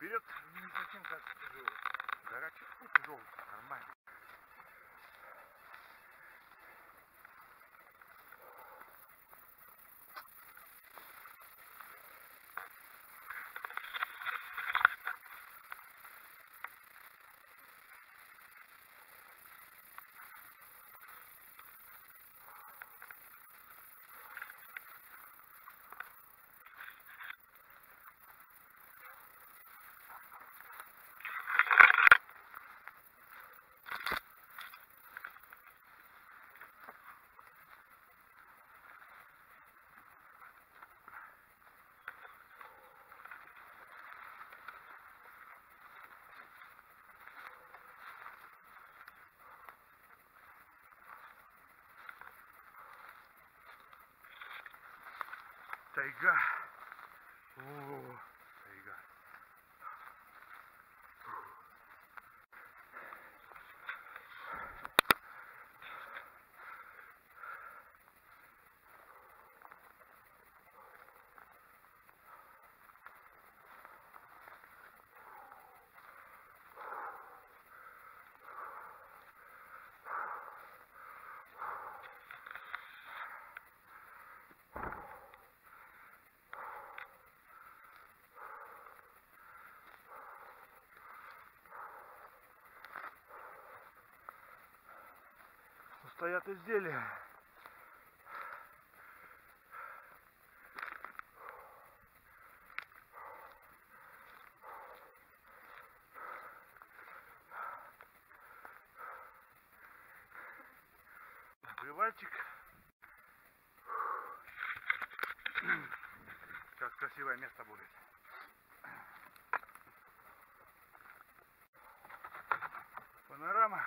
Вперед. Не совсем тяжелый. Да, чуть тяжелый. Нормально. Тайга. О, Стоят изделия. Привальчик. Сейчас красивое место будет. Панорама.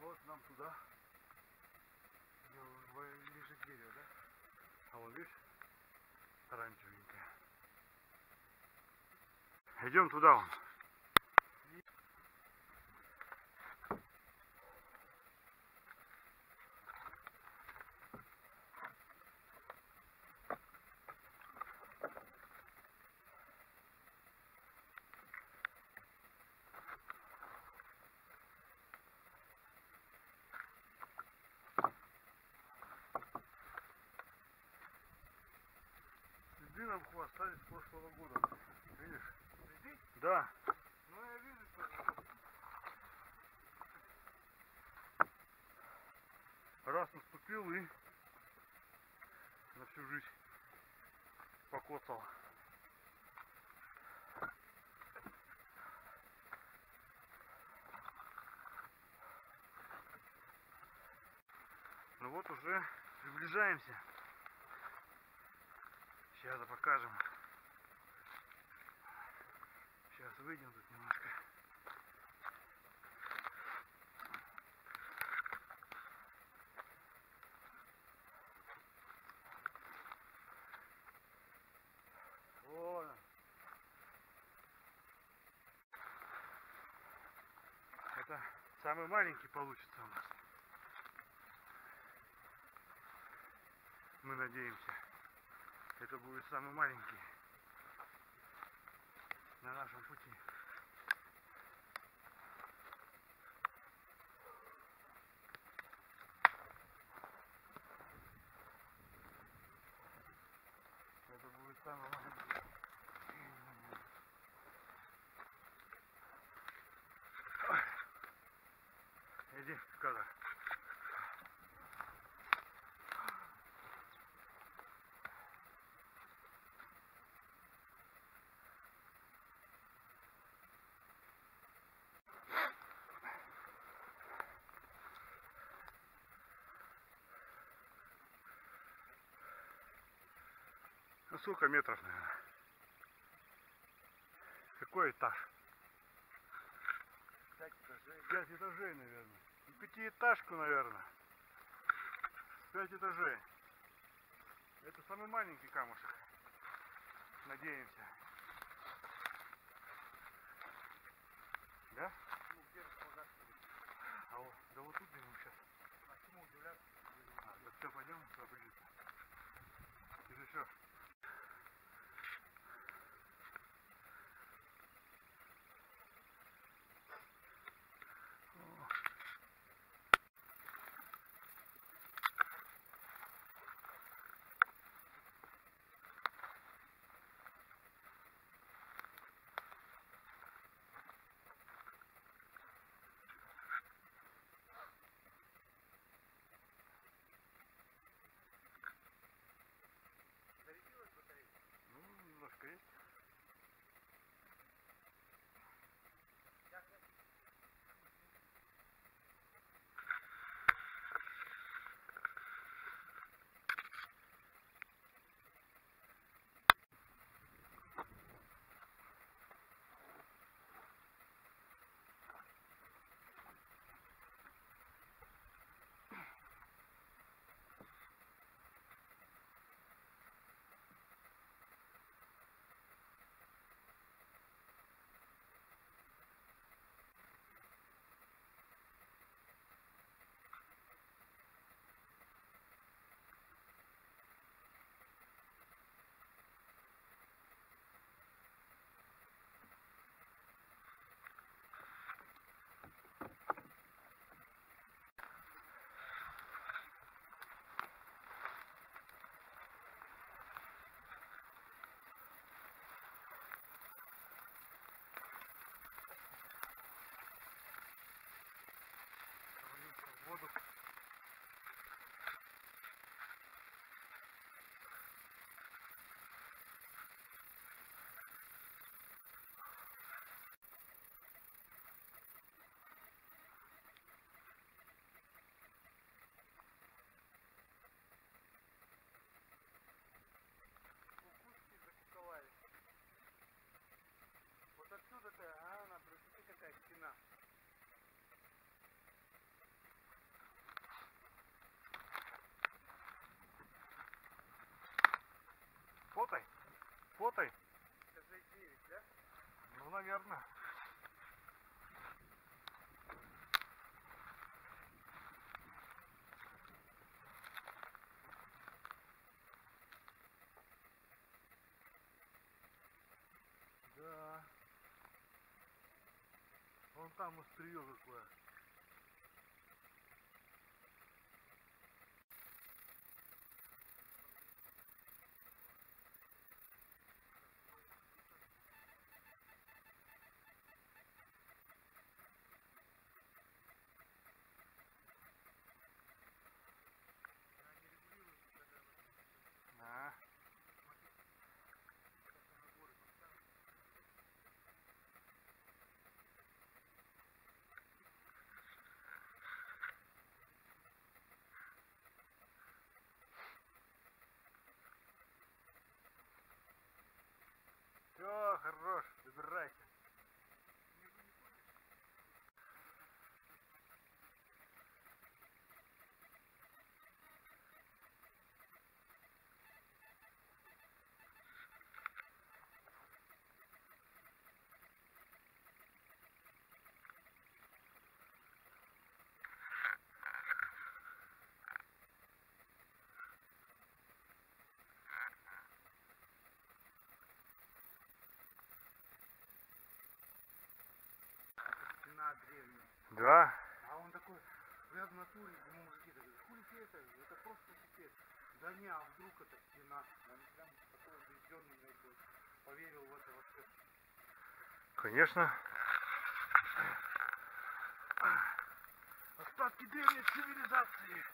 Вот нам туда. Где в- лежит дерево, да? А вот видишь, оранжевенькое. Идем туда вон. Мху остались с прошлого года. Видишь? Следы? Да. Ну я вижу, что Раз наступил и на всю жизнь покоцал. Ну вот уже приближаемся. Сейчас покажем. Сейчас выйдем тут немножко. Вон. он. Это самый маленький получится у нас. Мы надеемся. Это будет самый маленький на нашем пути. Это будет самый маленький. Ой. Иди в кадр. Ну сколько метров, наверное? Какой этаж? пять этажей. Пять этажей, наверное. Ну, Пятиэтажку, наверное. Пять этажей. Это самый маленький камушек. Надеемся. Это за 9, да? Ну, наверное. Да. Вон там острие какое. А. Все, хорош, забирайся. Стена древняя. Да. А он такой, я в натуре, ему мужики такие, хули ты это, это просто пипец. Да не, а вдруг это стена? Он прям такой убежденный, блядь, поверил в это вообще. Конечно. Остатки древней цивилизации.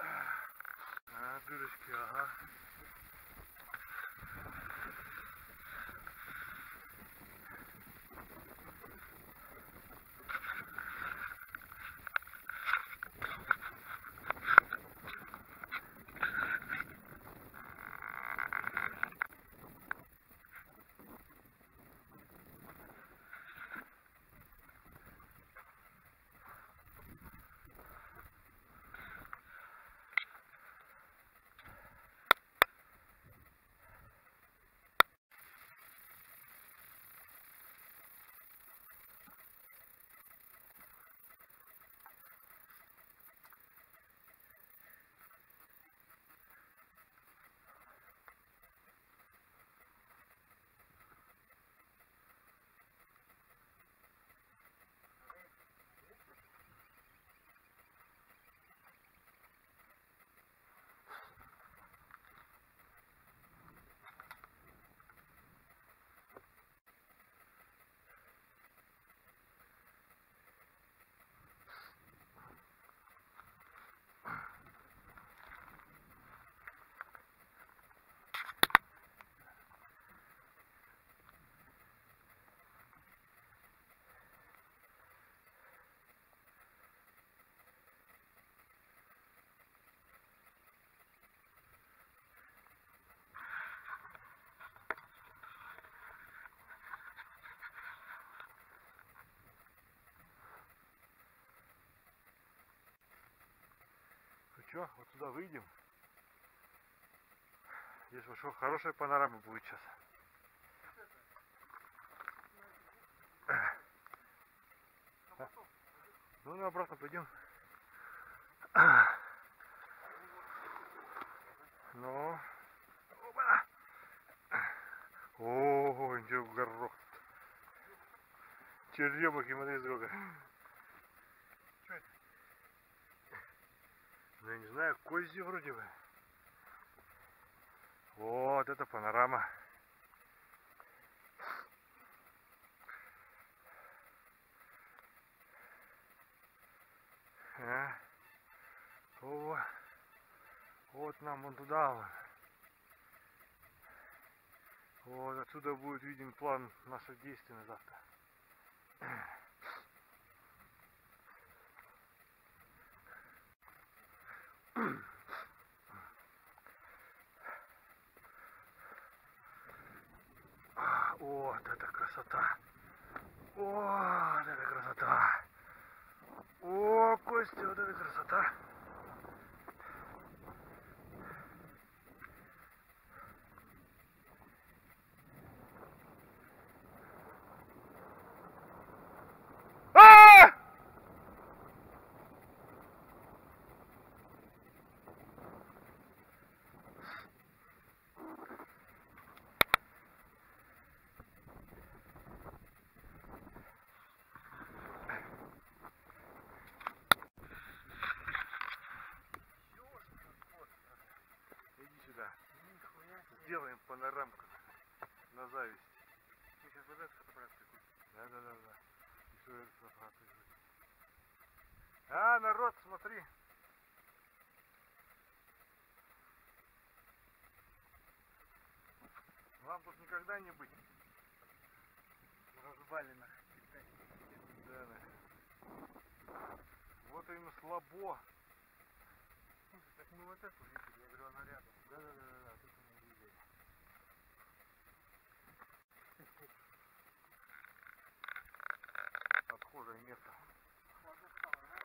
А, дырочки, ага. Все, вот сюда выйдем. Здесь вот хорошая панорама будет сейчас. Ну, ну обратно пойдем. Ну. Опа! О, где горох. Черемок и смотри сколько. Что это? Ну, я не знаю, козьи вроде бы. Вот это панорама. А? О, вот нам вон туда. Вот отсюда будет виден план наших действий на завтра. おお出てくださった。おお出てくださった。おおこして出てくださった。Сделаем панорамку на зависть. Ты сейчас вот этот фотоаппарат какой Да, да, да, да. И что это за аппарат лежит? А, народ, смотри. Вам тут никогда не быть. развалинах. Да, да. Вот именно слабо. Слушай, так мы вот эту видели, я говорю, она рядом. Да, да, да, да, да. Тут мы видели. Отхожее место. Хладостало, да?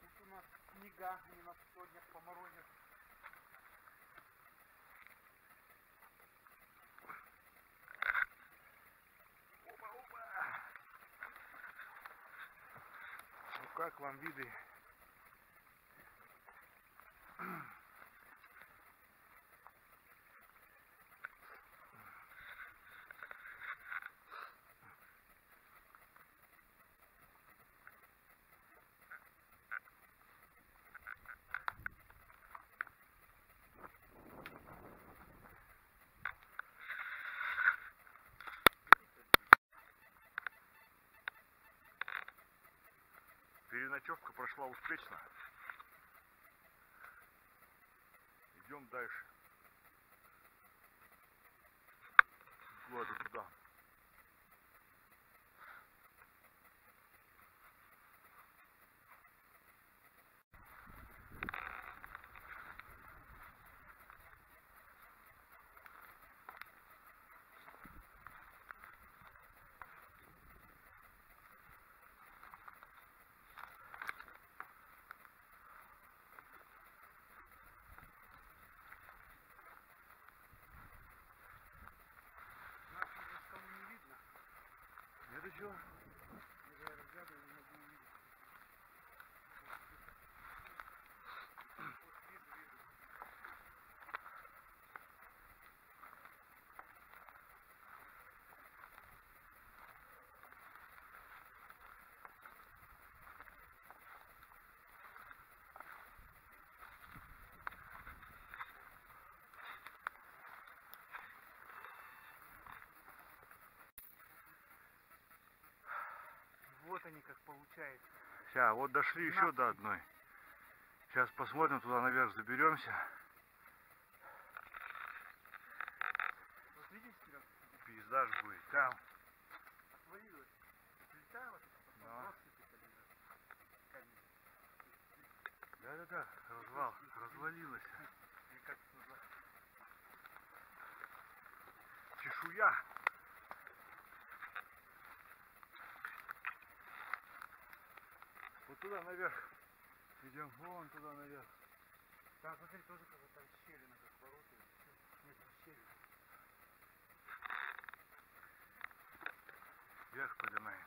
Тут у нас снега, они нас сегодня опа. Ну как вам виды? Переночевка прошла успешно. Идем дальше. Куда туда. Это что? Я же разглядываю, не могу увидеть. Вот вижу, вижу. Вот они как получается. Сейчас, вот дошли еще Нахуй. до одной. Сейчас посмотрим, туда наверх заберемся. Вот видите, Серег, Пейзаж будет там. отвалилось. Прилетало, потом Да. россыпи полезли. Камень. Да-да-да, развал, развалилось. Или как это называется? Чешуя. Вот туда наверх. Идем вон туда наверх. Там, смотри, тоже какая-то там щелина, как ворота. Нет, щелина. Вверх поднимаемся.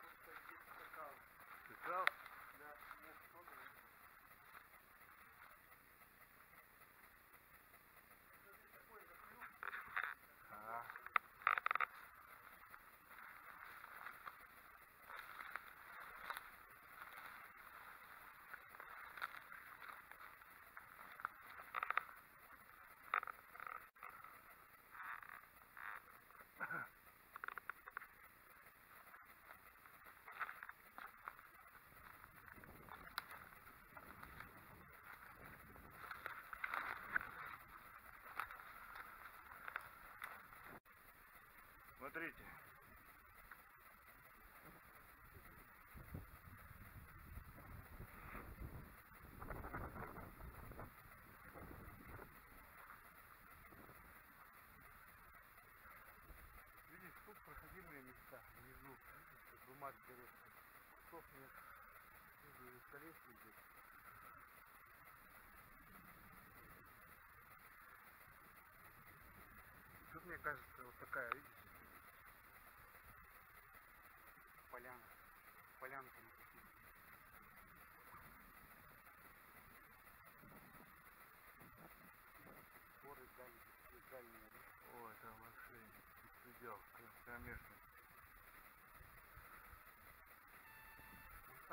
Просто здесь скакал. Скакал? Да, нет, тоже. Ага. Смотрите. Видишь, тут проходимые места. Внизу, бумага берется. Кустов нет. Столец лежит. Тут, мне кажется, вот такая, видишь,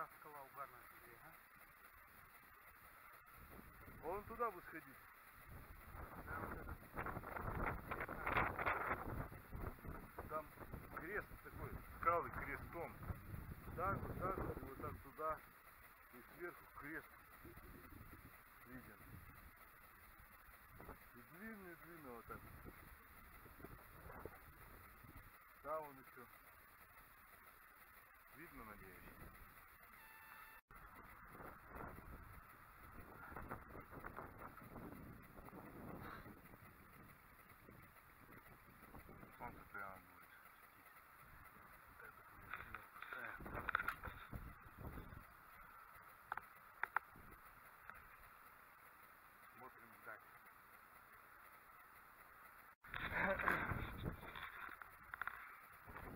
Вот та скала угарная тебе, а? Вон туда бы сходить. Да. Там крест такой, скалы крестом. Так, вот так, вот, так туда. И сверху крест виден. И длинный-длинный вот так. Там он еще. Видно, надеюсь. Солнце прямо будет светить. Так вот мы сюда поставим. Смотрим дальше.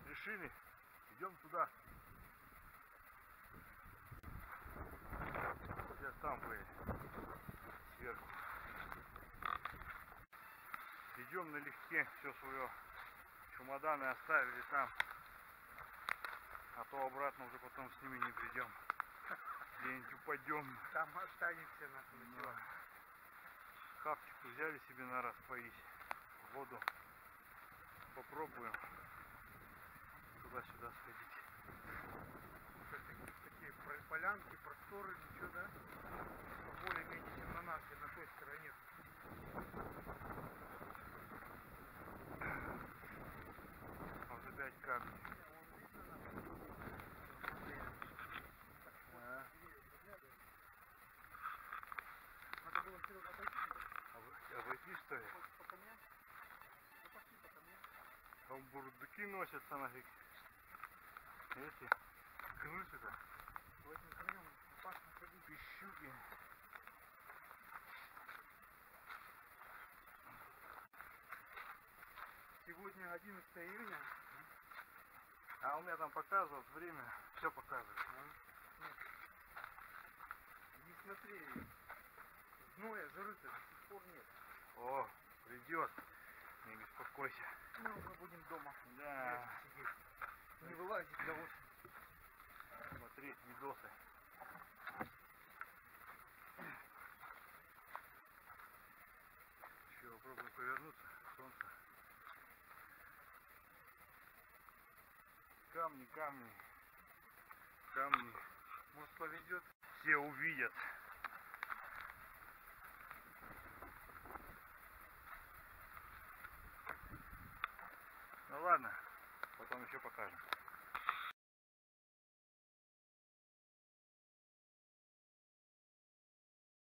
Решили? Идем туда. Сейчас там поедем. Сверху. Идем налегке, все свое чемоданы оставили там. А то обратно уже потом с ними не придем. Где-нибудь упадем. Там останется нас ночевать. Хапчик взяли себе на раз поить. Воду. Попробуем. Туда-сюда сходить. Кстати, такие про- полянки, просторы, ничего, да? Более-менее, чем на нашей, на той стороне. Вот опять камни. А, Надо было вперед отойти. обой- обойти что ли? Хочешь по камням? Ну пошли по камням. Там бурдуки носятся нафиг. Эти крысы-то. По этим камням опасно ходить. Пищуки. Сегодня 11 июня. А у меня там показывают время. Все показывает. Не смотри. Зноя, жары-то до сих пор нет. О, придет. Не беспокойся. Мы уже будем дома. Да. сидеть. Не вылазить до 8. Смотреть видосы. Еще попробую повернуться. Солнце. Камни, камни. Камни. Может повезет. Все увидят. Ну ладно, потом еще покажем.